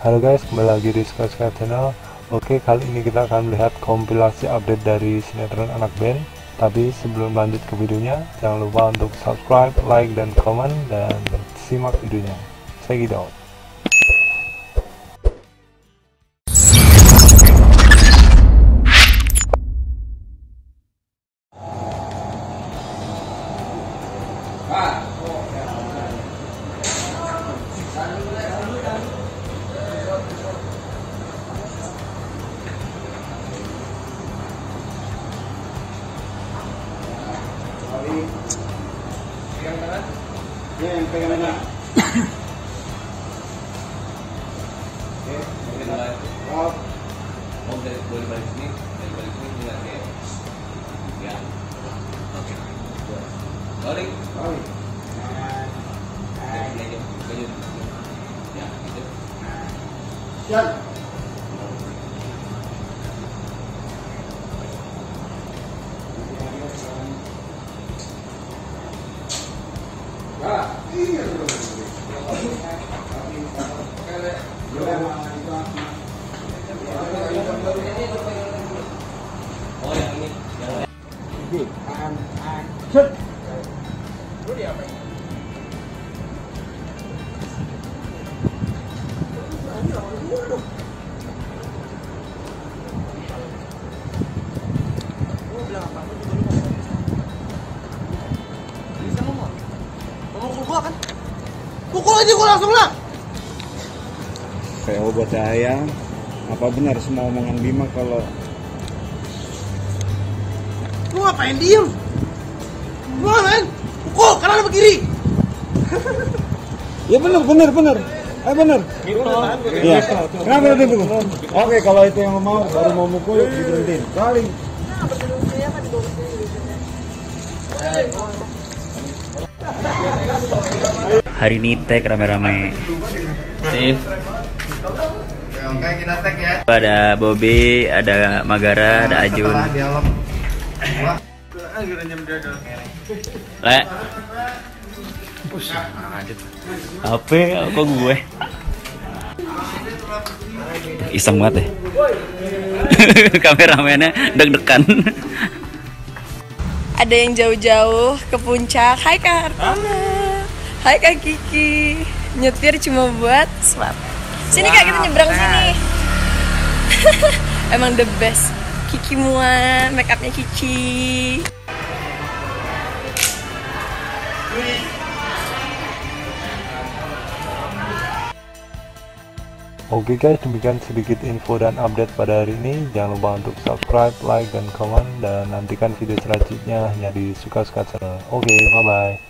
Halo guys, kembali lagi di Sky Sky Channel. Oke, kali ini kita akan melihat kompilasi update dari sinetron anak band. Tapi sebelum lanjut ke videonya, jangan lupa untuk subscribe, like, dan komen, dan simak videonya. Check it out. Ya, yang pegang? Oke, Oke, mulai. Mau dari balik sini, dari balik sini kayak ya. Oke. Kayak gitu. Ya, Oh, yang ini. Yang Pukul aja gua langsung lah. PO buat saya. Apa benar semua omongan Bima kalau Lu ngapain diem? Lu ngapain? Pukul kanan apa kiri? Ya benar, benar, benar. Eh benar. Iya. Kenapa tadi pukul? Oke, kalau itu yang mau baru mau mukul diberhentiin. Kali. Hari ini tag rame-rame. Sip. ada Bobby ada Magara ada Ajun. Le. Apa? Kok gue? Iseng banget ya? Kameramennya deg-degan. Ada yang jauh-jauh ke puncak. Hai Kak. Hartana Hai Kak Kiki Nyetir cuma buat swap Sini Kak kita nyebrang sini Emang the best Kiki Muan, make upnya Kiki Oke guys, demikian sedikit info dan update pada hari ini. Jangan lupa untuk subscribe, like, dan komen. Dan nantikan video selanjutnya hanya di Suka Suka Channel. Oke, bye-bye.